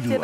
Latvijā